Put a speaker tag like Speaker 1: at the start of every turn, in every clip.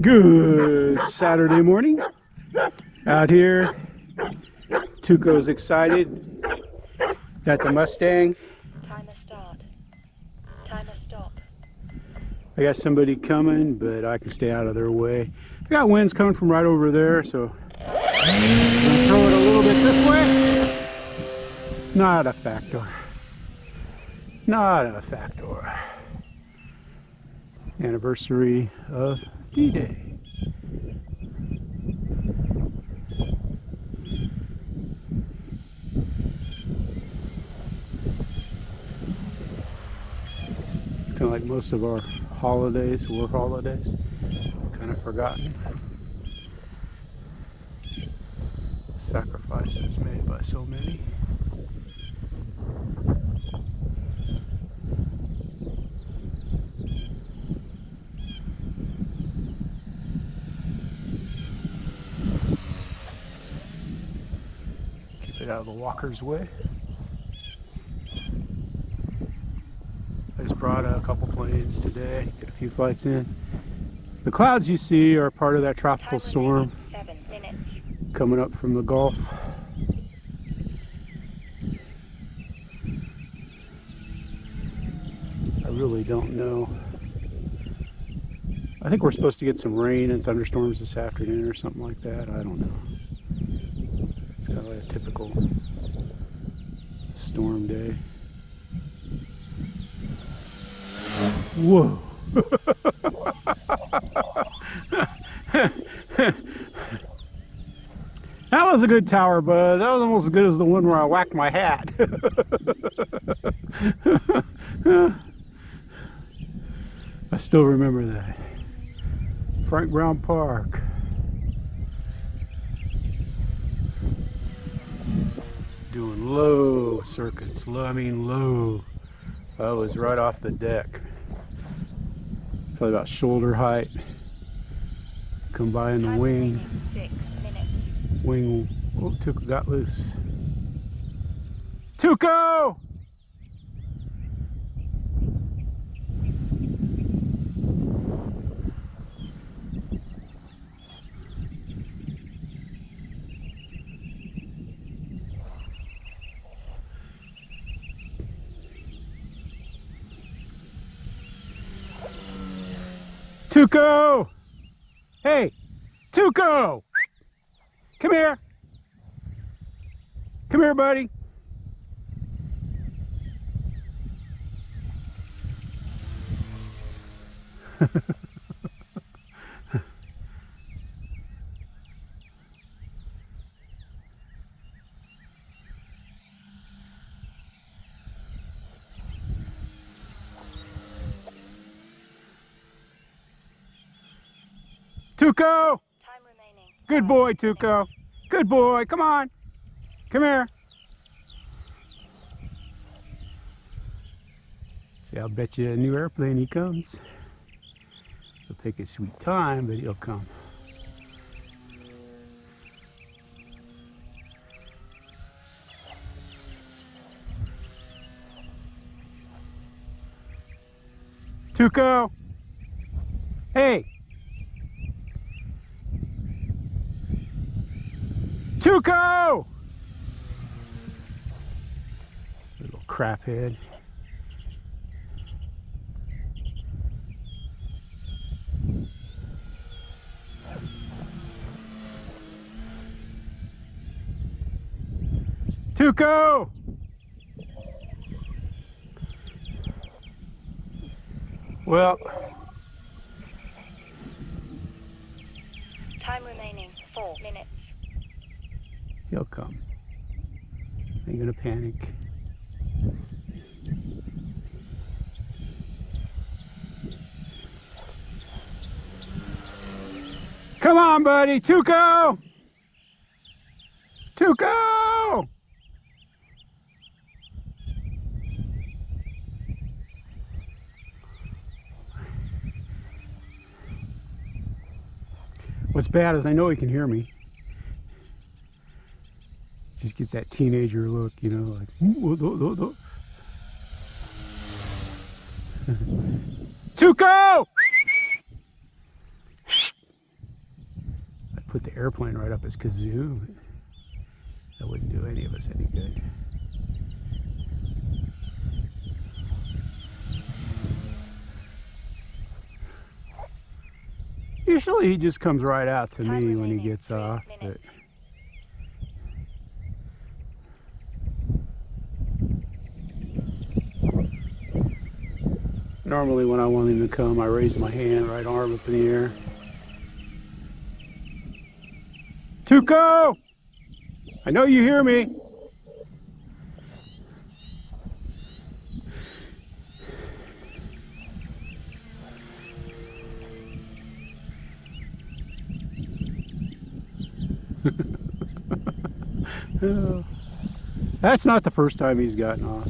Speaker 1: Good Saturday morning. Out here, Tuco's excited. Got the Mustang.
Speaker 2: Timer start. Timer stop.
Speaker 1: I got somebody coming, but I can stay out of their way. I got winds coming from right over there, so I'm throw it a little bit this way. Not a factor. Not a factor. Anniversary of D-Day. It's kind of like most of our holidays, war holidays, kind of forgotten. Sacrifices made by so many. It out of the walker's way. I just brought a couple planes today, get a few flights in. The clouds you see are part of that tropical storm
Speaker 2: remaining Seven minutes.
Speaker 1: coming up from the Gulf. I really don't know. I think we're supposed to get some rain and thunderstorms this afternoon or something like that. I don't know. Kind of like a typical storm day. Whoa. That was a good tower, bud. That was almost as good as the one where I whacked my hat. I still remember that. Frank Brown Park. Doing low circuits. Low, I mean low. I was right off the deck. Probably about shoulder height. In the wing wing oh Tuco got loose. Tuco! Tuco! Hey, Tuco! Come here. Come here, buddy. Tuco!
Speaker 2: Time remaining.
Speaker 1: Good boy. Tuco. Good boy. Come on. Come here. See, I'll bet you a new airplane he comes. He'll take his sweet time, but he'll come. Tuco! Hey! Tuco! Little craphead. Tuco! Well,
Speaker 2: Time remaining. Four minutes.
Speaker 1: He'll come. Ain't gonna panic. Come on, buddy. Tuco! Tuco! What's bad is I know he can hear me gets that teenager look, you know, like. "Ooh, oh, oh, oh." Tuco! airplane right up his kazoo. That wouldn't do any of us any good. Usually he just comes right out to me when he gets off. But
Speaker 2: minutes.
Speaker 1: Normally when I want him to come, I raise my hand, right arm up in the air. Tuco! I know you hear me. That's not the first time he's gotten off.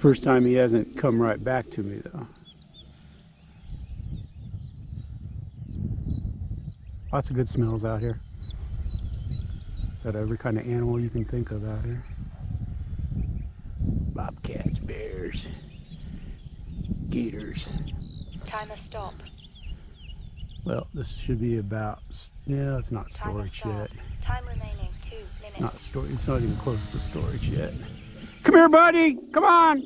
Speaker 1: First time he hasn't come right back to me though. Lots of good smells out here. Got every kind of animal you can think of out here. Bobcats, bears, gators.
Speaker 2: Timer stop.
Speaker 1: Well, this should be about, yeah, it's not
Speaker 2: Timer
Speaker 1: storage
Speaker 2: start.
Speaker 1: yet.
Speaker 2: Time remaining two
Speaker 1: It's
Speaker 2: minutes.
Speaker 1: not storage. It's not even close to storage yet. Come here, buddy. Come on.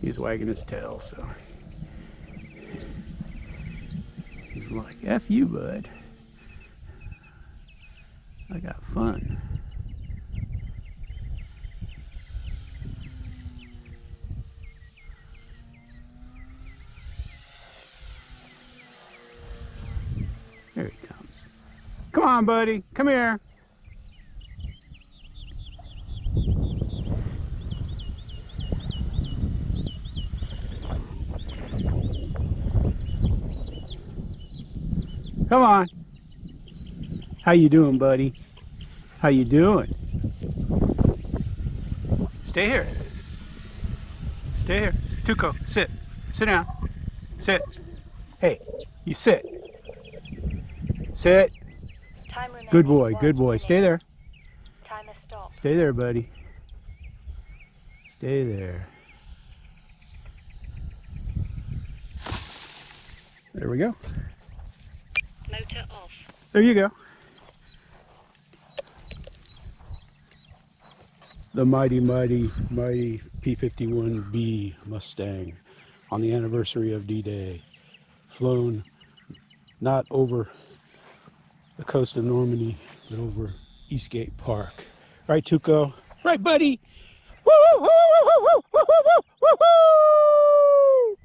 Speaker 1: He's wagging his tail, so he's like, "F you, bud. I got fun." There he comes. Come on, buddy. Come here. Come on. How you doing, buddy? How you doing? Stay here. Stay here. Tuco, sit. Sit down. Sit. Hey, you sit. Sit. Good boy, good boy. Stay there. Stay there, buddy. Stay there. There we go.
Speaker 2: Motor off.
Speaker 1: There you go. The mighty, mighty, mighty P-51B Mustang on the anniversary of D-Day. Flown not over the coast of Normandy, but over Eastgate Park. Right, Tuco? Right, buddy? Woo, woo, woo, woo, woo, woo, woo, woo.